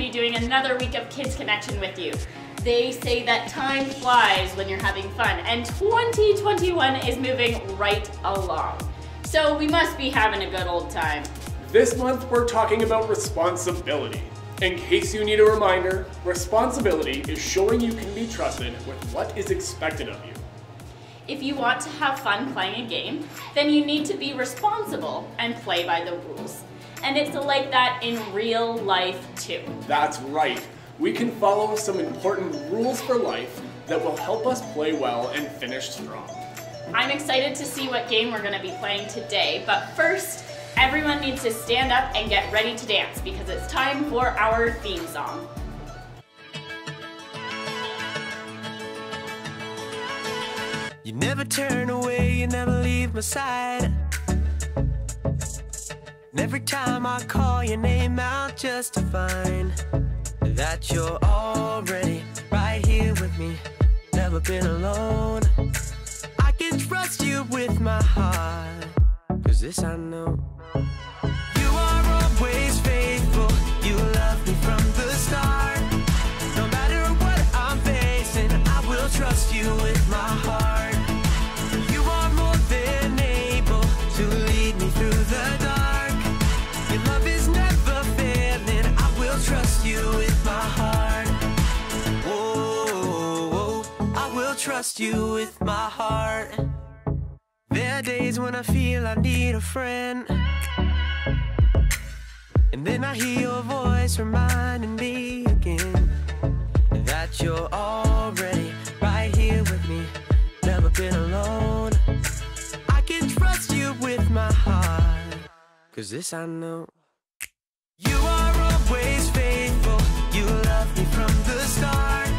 be doing another week of Kids Connexion with you. They say that time flies when you're having fun, and 2021 is moving right along. So we must be having a good old time. This month we're talking about responsibility. In case you need a reminder, responsibility is showing you can be trusted with what is expected of you. If you want to have fun playing a game, then you need to be responsible and play by the rules. And it's like that in real life too. That's right. We can follow some important rules for life that will help us play well and finish strong. I'm excited to see what game we're going to be playing today, but first, everyone needs to stand up and get ready to dance because it's time for our theme song. You never turn away, you never leave my side. And every time I call your name out just to find that you're already right here with me, never been alone. I can trust you with my heart, cause this I know. Trust you with my heart. There are days when I feel I need a friend. And then I hear your voice reminding me again that you're already right here with me. Never been alone. I can trust you with my heart. Cause this I know. You are always faithful. You love me from the start.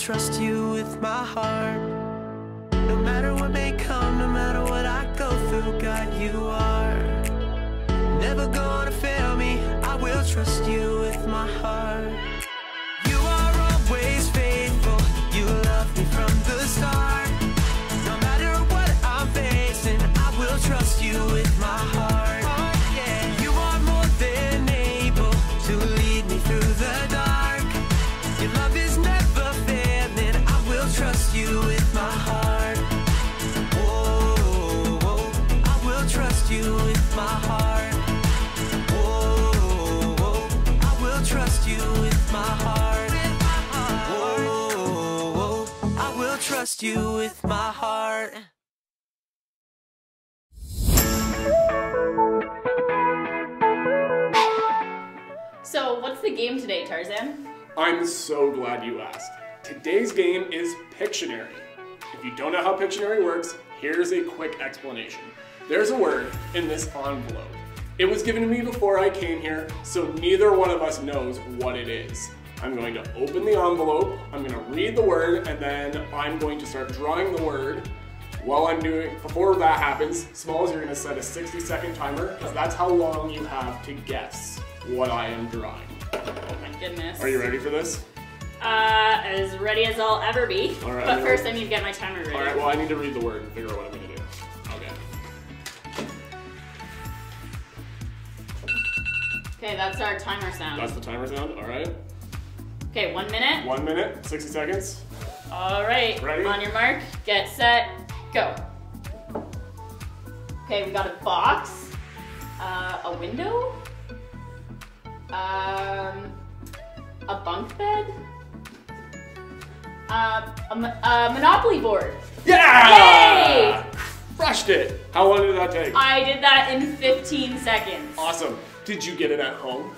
Trust you with my heart. No matter what may come, no matter what I go through, God, you are never gonna fail me. I will trust you with my heart. Trust you with my heart. So, what's the game today, Tarzan? I'm so glad you asked. Today's game is Pictionary. If you don't know how Pictionary works, here's a quick explanation. There's a word in this envelope. It was given to me before I came here, so neither one of us knows what it is. I'm going to open the envelope, I'm going to read the word, and then I'm going to start drawing the word. While I'm doing, before that happens, Smalls, you're going to set a 60 second timer, because that's how long you have to guess what I am drawing. Oh my goodness. Are you ready for this? Uh, as ready as I'll ever be. All right, but I'm first, I need to get my timer ready. All right, well, I need to read the word and figure out what I'm going to do. Okay. Okay, that's our timer sound. That's the timer sound. All right. Okay, one minute. One minute, 60 seconds. All right. Ready? On your mark, get set, go. Okay, we got a box, uh, a window, um, a bunk bed, uh, a, a Monopoly board. Yeah! Yay! Crushed it. How long did that take? I did that in 15 seconds. Awesome. Did you get it at home?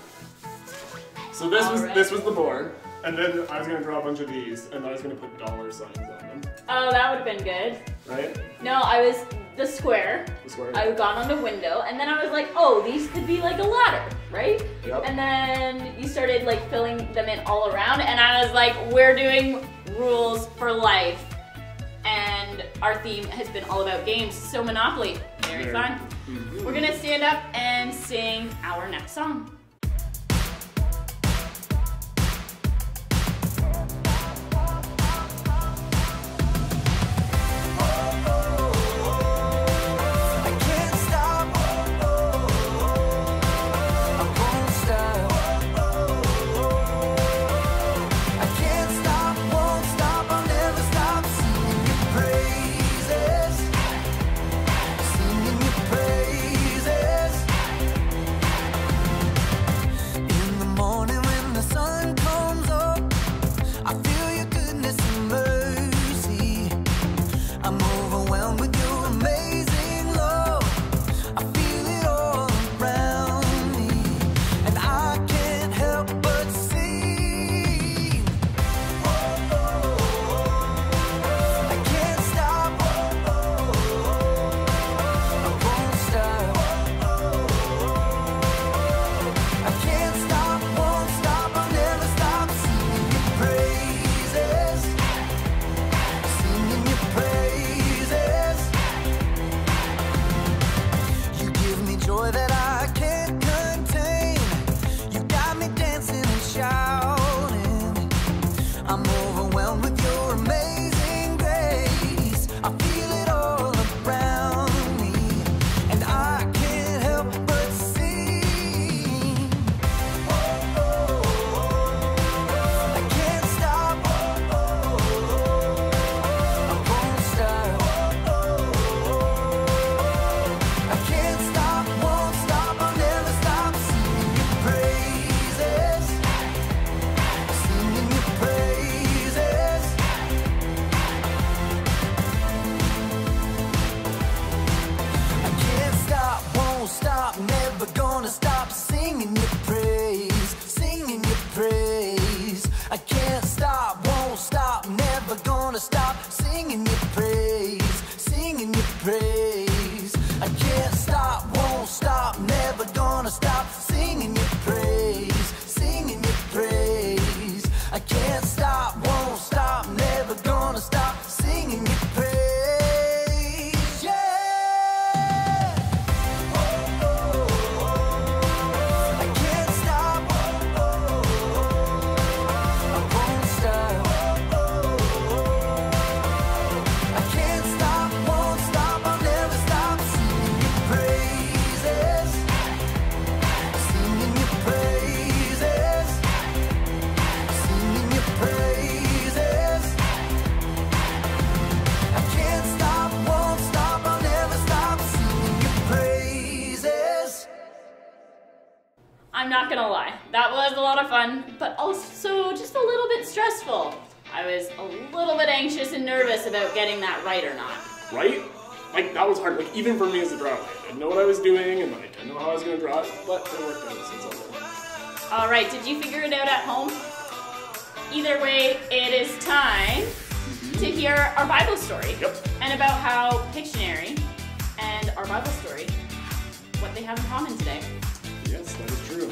So this was Alright. this was the board. And then I was gonna draw a bunch of these, and I was gonna put dollar signs on them, Oh, that would have been good. right? No, I was the square. The square. I got on the window, and then I was like, oh, these could be like a ladder, right? Yep. And then you started like filling them in all around, and I was like, we're doing rules for life. And our theme has been all about games, so Monopoly, very Very- fun. Mhm. We're gonna stand up and sing our next song. Like that was hard. Like even for me as a drawer, I didn't know what I was doing, and like I didn't know how I was gonna draw it, but it worked out. So it's all. All right, did you figure it out at home? Either way, it is time mm-hmm. to hear our Bible story. Yep. And about how Pictionary and our Bible story, what they have in common today. Yes, that is true.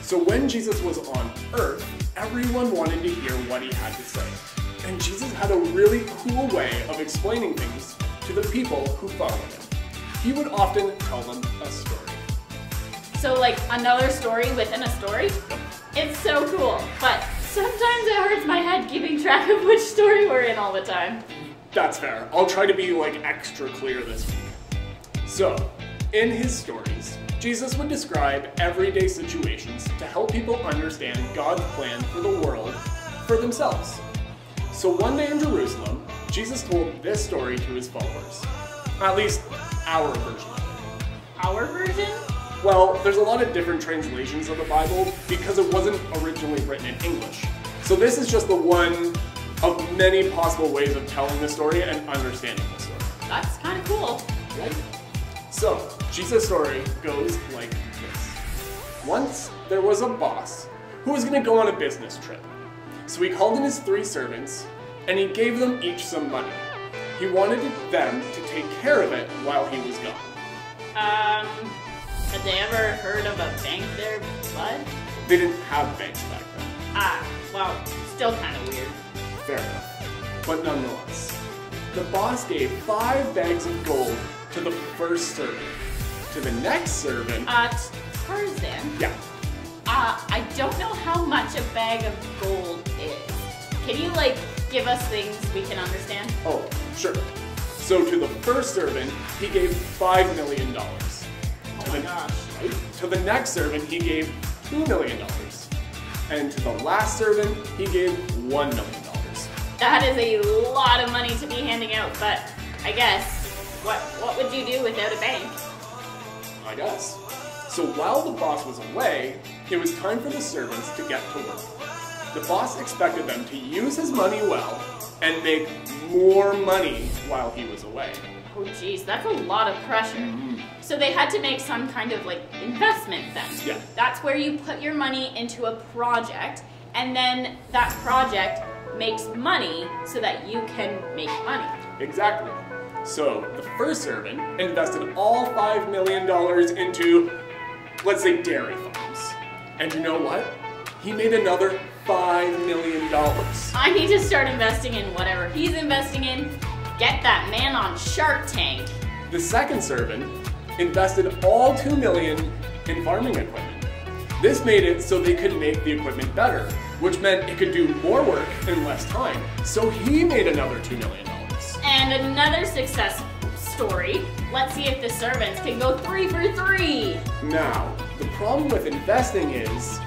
So when Jesus was on earth, everyone wanted to hear what he had to say. And Jesus had a really cool way of explaining things to the people who followed him. He would often tell them a story. So, like another story within a story? It's so cool, but sometimes it hurts my head keeping track of which story we're in all the time. That's fair. I'll try to be like extra clear this week. So, in his stories, Jesus would describe everyday situations to help people understand God's plan for the world for themselves. So one day in Jerusalem, Jesus told this story to his followers. At least our version. Our version? Well, there's a lot of different translations of the Bible because it wasn't originally written in English. So this is just the one of many possible ways of telling the story and understanding the story. That's kind of cool. Right? So, Jesus' story goes like this. Once there was a boss who was going to go on a business trip. So he called in his three servants, and he gave them each some money. He wanted them to take care of it while he was gone. Um, had they ever heard of a bank there, bud? They didn't have banks back then. Ah, well, still kind of weird. Fair enough. But nonetheless, the boss gave five bags of gold to the first servant. To the next servant, Uh, Tarzan, yeah, uh, I don't know how much a bag of gold is. Can you, like, give us things we can understand? oh, sure. So to the first servant, he gave five million dollars. Oh my gosh. To the next servant, he gave two million dollars. And to the last servant, he gave one million dollars. That is a lot of money to be handing out, but I guess, what, what would you do without a bank? I guess. So while the boss was away, it was time for the servants to get to work. The boss expected them to use his money well and make more money while he was away. Oh geez, that's a lot of pressure. Mm-hmm. So they had to make some kind of like investment then. Yeah. That's where you put your money into a project and then that project makes money so that you can make money. Exactly. So the first servant invested all $5 million into, let's say, dairy farms. And you know what? He made another $5 million. I need to start investing in whatever he's investing in. Get that man on Shark Tank. The second servant invested all 2 million in farming equipment. This made it so they could make the equipment better, which meant it could do more work in less time. So he made another $2 million. And another success story. Let's see if the servants can go three for three. Now, the problem with investing is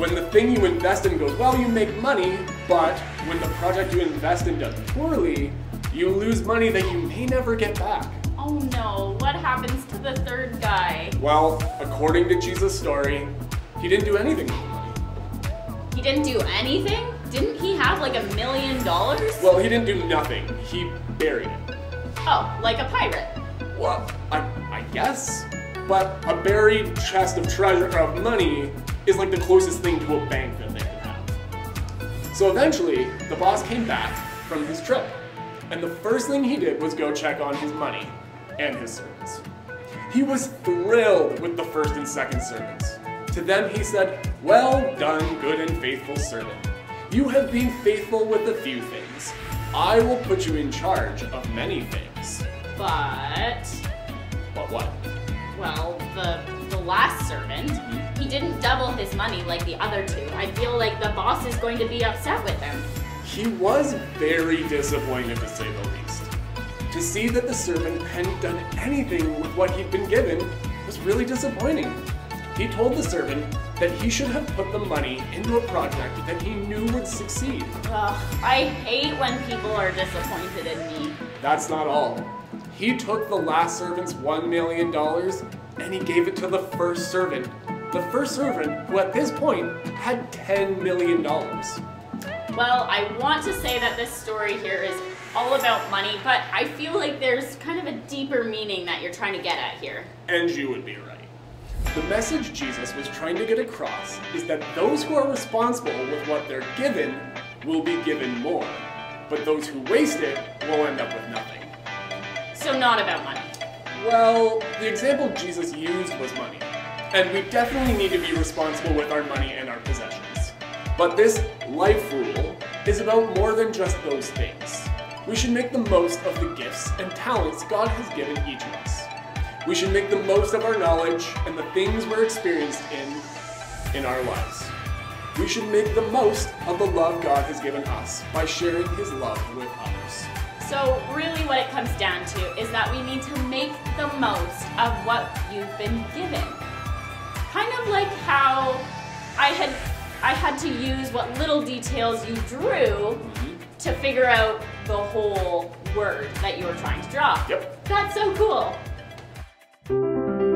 when the thing you invest in goes well, you make money, but when the project you invest in does poorly, you lose money that you may never get back. Oh no, what happens to the third guy? Well, according to Jesus' story, he didn't do anything with the money. He didn't do anything? Didn't he have like a million dollars? Well, he didn't do nothing. He buried it. Oh, like a pirate. Well, I, I guess. But a buried chest of treasure of money is like the closest thing to a bank that they could have. So eventually, the boss came back from his trip, and the first thing he did was go check on his money and his servants. He was thrilled with the first and second servants. To them he said, Well done, good and faithful servant. You have been faithful with a few things. I will put you in charge of many things. But, But what? well, the the last servant, he didn't double his money like the other two. I feel like the boss is going to be upset with him. He was very disappointed to say the least. To see that the servant hadn't done anything with what he'd been given was really disappointing. He told the servant that he should have put the money into a project that he knew would succeed. Ugh, I hate when people are disappointed in me. That's not all. He took the last servant's $1 million and he gave it to the first servant. The first servant, who at this point had $10 million. Well, I want to say that this story here is all about money, but I feel like there's kind of a deeper meaning that you're trying to get at here. And you would be right. The message Jesus was trying to get across is that those who are responsible with what they're given will be given more, but those who waste it will end up with nothing. So, not about money. Well, the example Jesus used was money, and we definitely need to be responsible with our money and our possessions. But this life rule is about more than just those things. We should make the most of the gifts and talents God has given each of us. We should make the most of our knowledge and the things we're experienced in in our lives. We should make the most of the love God has given us by sharing his love with others. So, really, what it comes down to is that we need to make the most of what you've been given. Kind of like how I had I had to use what little details you drew mm-hmm. to figure out the whole word that you were trying to draw. Yep. That's so cool.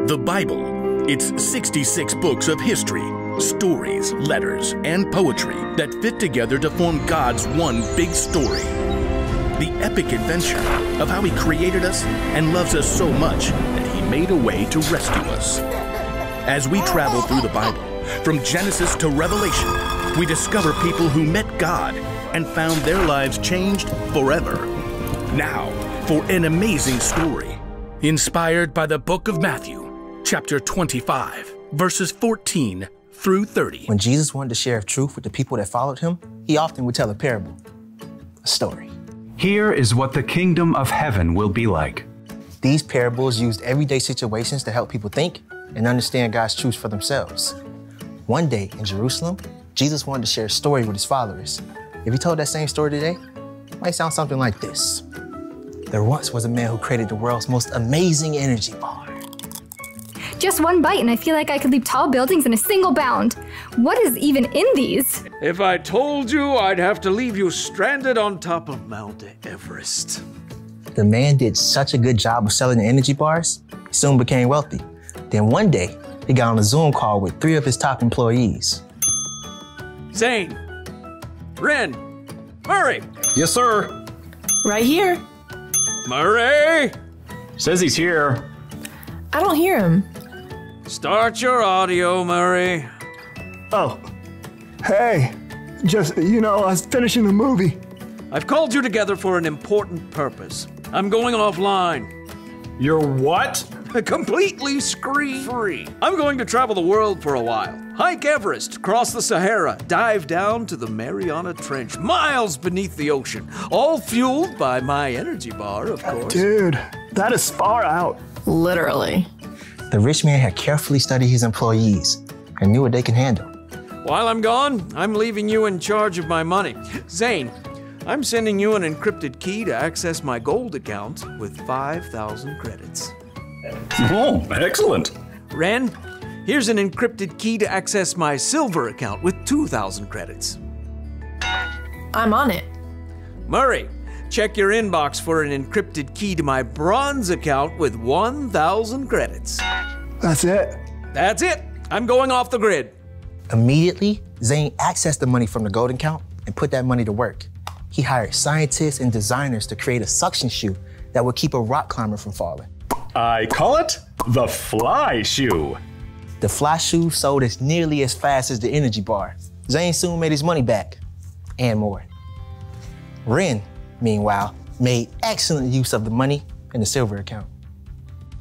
The Bible. It's 66 books of history, stories, letters, and poetry that fit together to form God's one big story. The epic adventure of how He created us and loves us so much that He made a way to rescue us. As we travel through the Bible, from Genesis to Revelation, we discover people who met God and found their lives changed forever. Now, for an amazing story inspired by the book of Matthew, chapter 25, verses 14 through 30. When Jesus wanted to share truth with the people that followed him, he often would tell a parable, a story. Here is what the kingdom of heaven will be like. These parables used everyday situations to help people think and understand God's truths for themselves. One day in Jerusalem, Jesus wanted to share a story with his followers. If he told that same story today, it might sound something like this. There once was a man who created the world's most amazing energy bar. Just one bite, and I feel like I could leap tall buildings in a single bound. What is even in these? If I told you, I'd have to leave you stranded on top of Mount Everest. The man did such a good job of selling the energy bars, he soon became wealthy. Then one day, he got on a Zoom call with three of his top employees. Zane, Ren, Murray, Yes, sir. Right here. Murray, Says he's here. I don't hear him. start your audio, Murray. Oh, hey, just, you know, I was finishing the movie. I've called you together for an important purpose. I'm going offline. You're what? Completely screen free. I'm going to travel the world for a while. Hike Everest, cross the Sahara, dive down to the Mariana Trench, miles beneath the ocean, all fueled by my energy bar, of course. Dude, that is far out. Literally. The rich man had carefully studied his employees and knew what they can handle. While I'm gone, I'm leaving you in charge of my money. Zane, I'm sending you an encrypted key to access my gold account with 5,000 credits. Oh, excellent. Ren, here's an encrypted key to access my silver account with 2,000 credits. I'm on it. Murray, check your inbox for an encrypted key to my bronze account with 1,000 credits. That's it. That's it. I'm going off the grid. Immediately, Zane accessed the money from the golden count and put that money to work. He hired scientists and designers to create a suction shoe that would keep a rock climber from falling. I call it the fly shoe. The fly shoe sold as nearly as fast as the energy bar. Zane soon made his money back and more. Ren, meanwhile, made excellent use of the money in the silver account.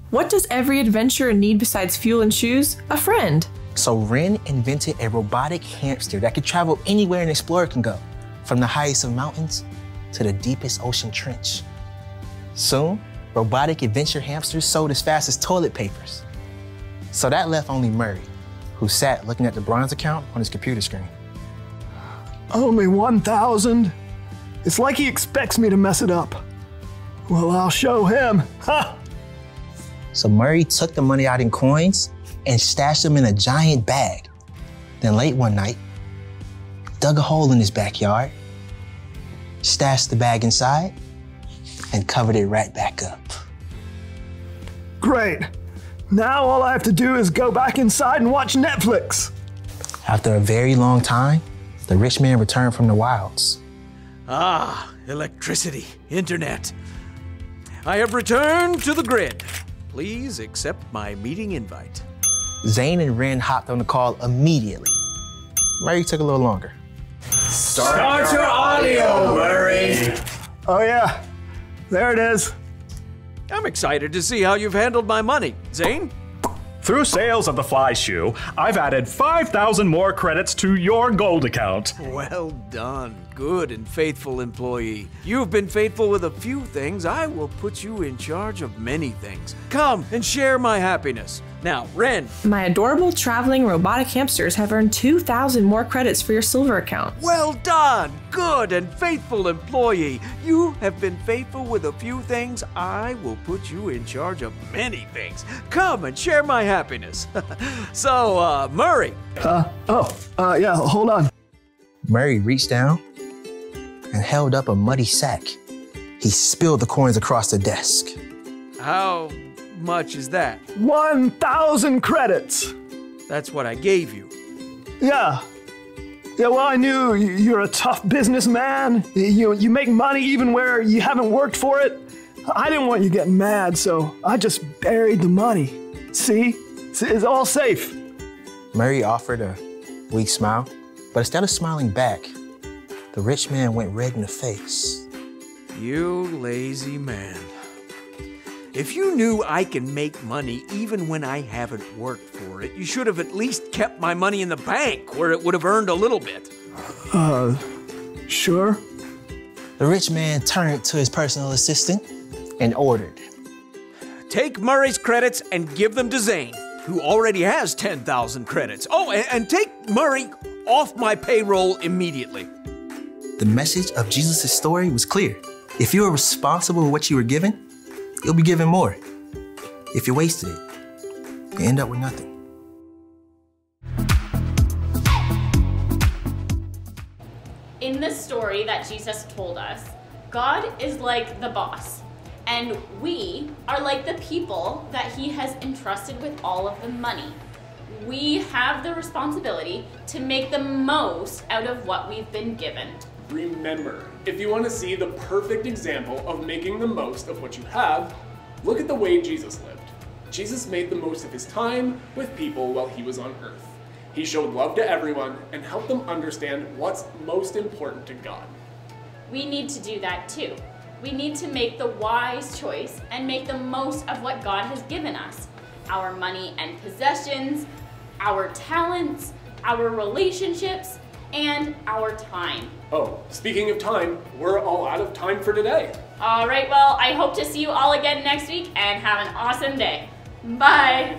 What does every adventurer need besides fuel and shoes? A friend. So Ren invented a robotic hamster that could travel anywhere an explorer can go, from the highest of mountains to the deepest ocean trench. Soon, robotic adventure hamsters sold as fast as toilet papers. So that left only Murray, who sat looking at the bronze account on his computer screen. Only 1,000? It's like he expects me to mess it up. Well, I'll show him. Ha! So Murray took the money out in coins and stashed them in a giant bag. Then late one night, dug a hole in his backyard, stashed the bag inside, and covered it right back up. Great. Now all I have to do is go back inside and watch Netflix. After a very long time, the rich man returned from the wilds. Ah, electricity, internet. I have returned to the grid. Please accept my meeting invite. Zane and Ren hopped on the call immediately. Murray took a little longer. Start your audio, Murray. Oh, yeah. There it is. I'm excited to see how you've handled my money. Zane? Through sales of the fly shoe, I've added 5,000 more credits to your gold account. Well done, good and faithful employee. You've been faithful with a few things. I will put you in charge of many things. Come and share my happiness. Now, Ren, My adorable traveling robotic hamsters have earned 2,000 more credits for your silver account. well done, good and faithful employee. You have been faithful with a few things. I will put you in charge of many things. Come and share my happiness. so, uh, Murray, Uh, oh, uh, yeah, hold on. Murray reached down and held up a muddy sack. He spilled the coins across the desk. how much is that? 1,000 credits. That's what I gave you. Yeah. Yeah, well, I knew you're a tough businessman. You, you make money even where you haven't worked for it. I didn't want you getting mad, so I just buried the money. See? It's, it's all safe. Murray offered a weak smile But instead of smiling back, the rich man went red in the face. You lazy man. If you knew I can make money even when I haven't worked for it, you should have at least kept my money in the bank where it would have earned a little bit. Uh, sure. The rich man turned to his personal assistant and ordered. Take Murray's credits and give them to Zane, who already has 10,000 credits. Oh, and, and take Murray off my payroll immediately. The message of Jesus' story was clear. If you are responsible for what you were given, you'll be given more. If you wasted it, you end up with nothing. In the story that Jesus told us, God is like the boss, and we are like the people that he has entrusted with all of the money. We have the responsibility to make the most out of what we've been given. Remember, if you want to see the perfect example of making the most of what you have, look at the way Jesus lived. Jesus made the most of his time with people while he was on earth. He showed love to everyone and helped them understand what's most important to God. We need to do that too. We need to make the wise choice and make the most of what God has given us our money and possessions, our talents, our relationships, and our time. Oh, speaking of time, we're all out of time for today. All right, well, I hope to see you all again next week and have an awesome day. Bye.